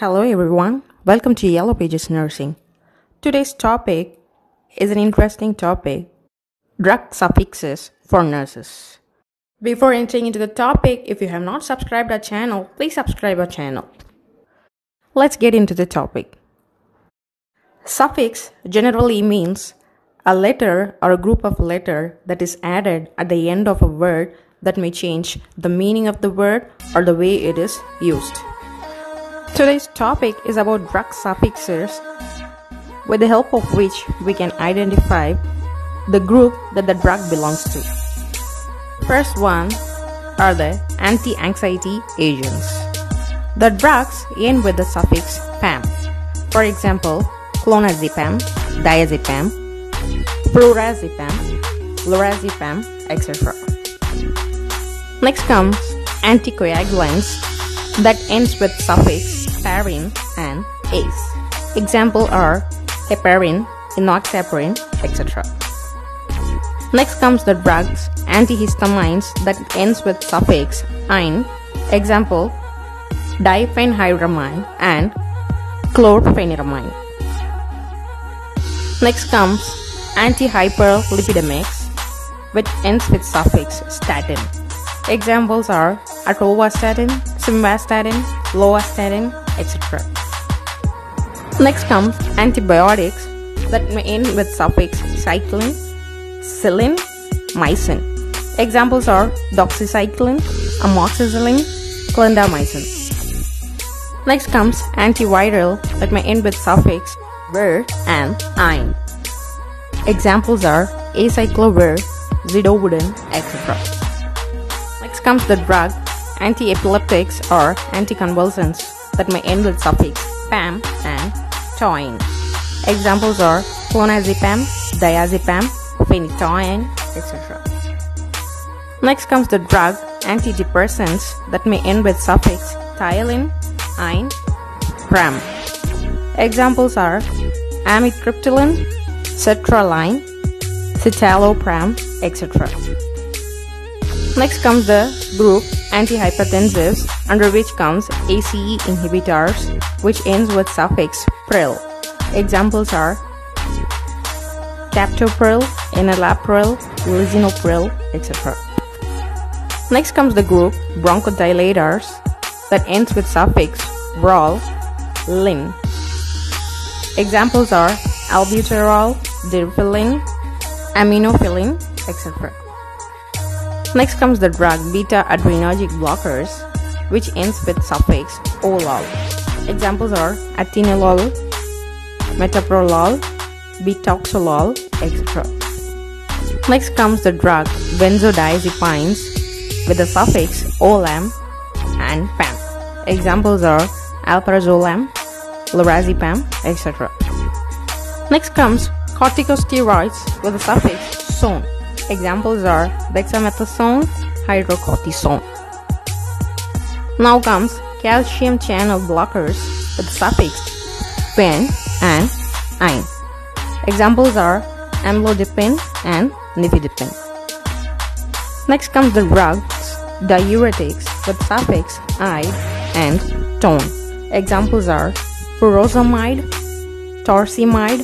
Hello everyone, welcome to Yellow Pages Nursing. Today's topic is an interesting topic drug suffixes for nurses. Before entering into the topic, if you have not subscribed our channel, please subscribe our channel. Let's get into the topic. Suffix generally means a letter or a group of letter that is added at the end of a word that may change the meaning of the word or the way it is used. Today's topic is about drug suffixes with the help of which we can identify the group that the drug belongs to. First one are the anti-anxiety agents. The drugs end with the suffix pam. For example, clonazepam, diazepam, flurazepam, lorazepam, etc. Next comes anticoagulants that ends with suffix parin and ACE. Example are heparin, enoxaparin, etc. Next comes the drugs antihistamines that ends with suffix "-ine". Example diphenhydramine and chlorpheniramine. Next comes antihyperlipidemics which ends with suffix statin. Examples are atorvastatin, simvastatin, lovastatin, etc. Next comes antibiotics that may end with suffix cyclin, cillin, mycin. Examples are doxycycline, amoxicillin, clindamycin. Next comes antiviral that may end with suffix ver and "-ine". Examples are acyclovir, zidovudine, etc. Next comes the drug anti-epileptics or anticonvulsants that may end with suffix "-pam" and "-toin". Examples are clonazepam, diazepam, phenytoin, etc. Next comes the drug antidepressants that may end with suffix "-thiolin", "-ine", "-pram". Examples are amitriptyline, sertraline, citalopram, etc. Next comes the group antihypertensives under which comes ACE inhibitors which ends with suffix "-pril". Examples are captopril, enalapril, lisinopril, etc. Next comes the group bronchodilators that ends with suffix "-rol", "-lin". Examples are albuterol, dirfelin, aminophylline, etc. Next comes the drug beta adrenergic blockers, which ends with suffix "-olol". Examples are atenolol, metoprolol, betaxolol, etc. Next comes the drug benzodiazepines with the suffix "-olam" and "-pam". Examples are alprazolam, lorazepam, etc. Next comes corticosteroids with the suffix "-zone". Examples are dexamethasone, hydrocortisone. Now comes calcium channel blockers with suffix "-pen" and "-ine". Examples are amlodipine and nifedipine. Next comes the drugs diuretics with suffix "-ide" and "-tone". Examples are furosemide, torsemide,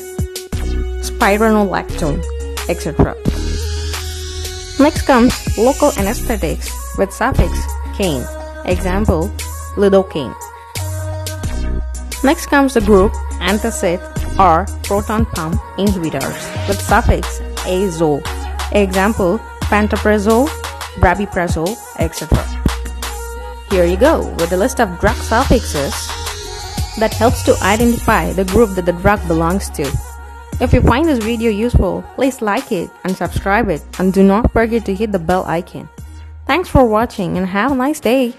spironolactone, etc. Next comes local anesthetics with suffix "-cane". Example lidocaine. Next comes the group antacid or proton pump inhibitors with suffix "-azo". Example pantoprazole, rabeprazole, etc. Here you go with a list of drug suffixes that helps to identify the group that the drug belongs to. If you find this video useful, please like it and subscribe it and do not forget to hit the bell icon. Thanks for watching and have a nice day.